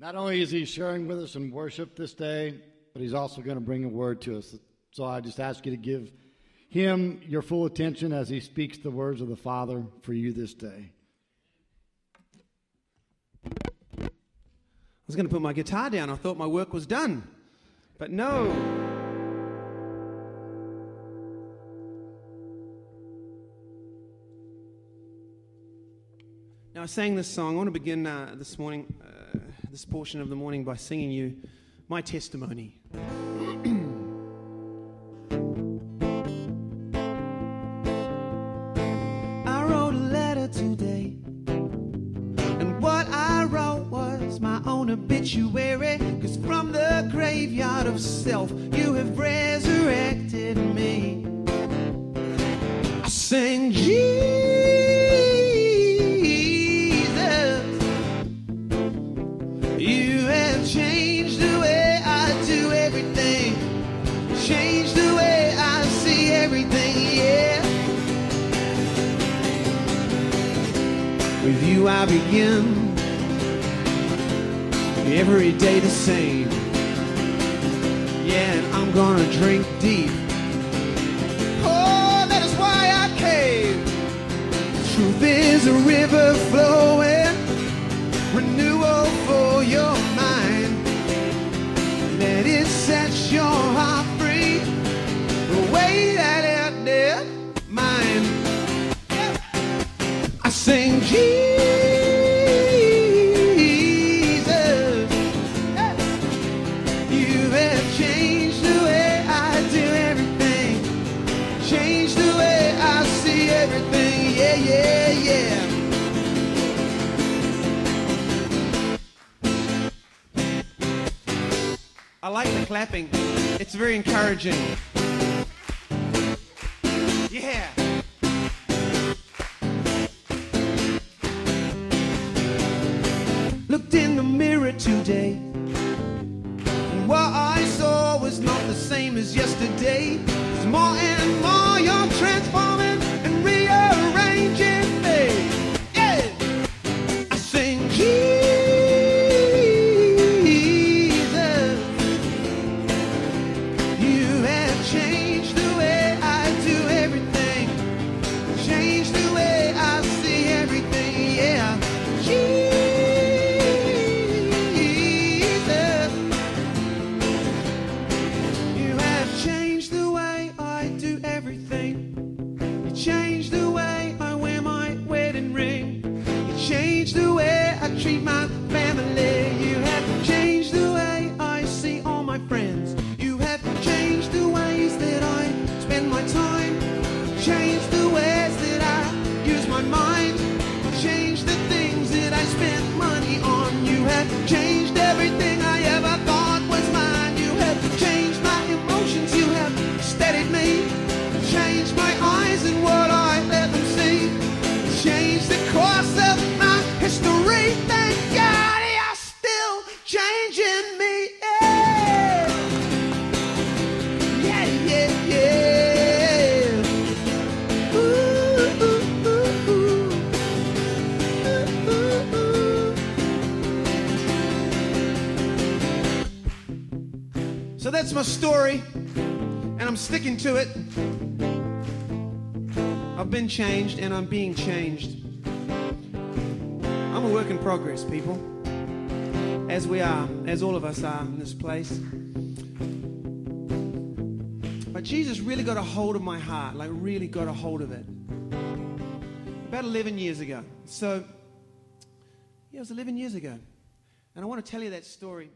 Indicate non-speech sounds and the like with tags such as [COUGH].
Not only is he sharing with us in worship this day, but he's also going to bring a word to us. So I just ask you to give him your full attention as he speaks the words of the Father for you this day. I was going to put my guitar down. I thought my work was done. But no. Now, I sang this song. I want to begin uh, this morning, uh, this portion of the morning, by singing you my testimony. [CLEARS THROAT] I wrote a letter today, and what I wrote was my own obituary. Cause from the graveyard of self, you have resurrected With you I begin every day the same. Yeah, and I'm gonna drink deep. Oh, that is why I came. Truth is a river flowing, renewal for your mind. Let it set your heart free, the way that it did mine. I sing Jesus. I like the clapping. It's very encouraging. Yeah. Looked in the mirror today. And what I saw was not the same as yesterday. It's more and more you're transforming You changed the way I treat my So that's my story, and I'm sticking to it. I've been changed, and I'm being changed. I'm a work in progress, people. As we are, as all of us are in this place. But Jesus really got a hold of my heart, like, really got a hold of it. About 11 years ago. So, yeah, it was 11 years ago. And I want to tell you that story